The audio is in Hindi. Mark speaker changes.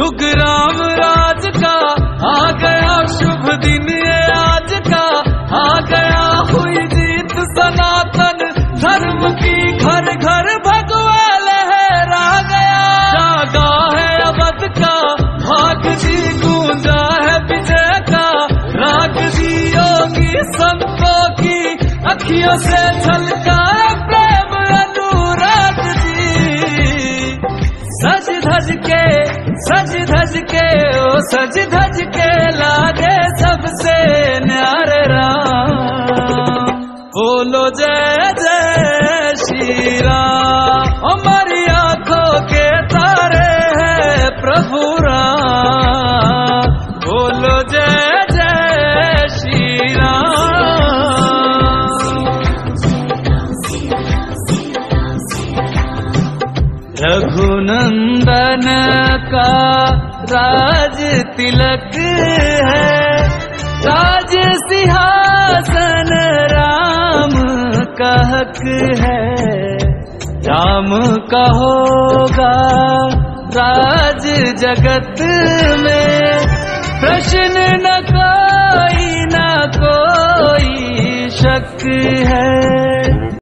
Speaker 1: युग राम राज का, आ गया शुभ दिन आज का, आ गया हुई जीत सनातन, धर्म की घर घर भगवा लहरा गया। जागा है अवध का, भाग जी गूंजा है विजय का, राग जी योगी संतों की, अखियों से झलका धज के सज धज के ओ सज धज के लागे सबसे न्यारे राम। बोलो जय जय रघुनंदन का राज तिलक है। राज सिंहासन राम का हक है। राम का होगा राज जगत में। प्रश्न न कोई न कोई शक है।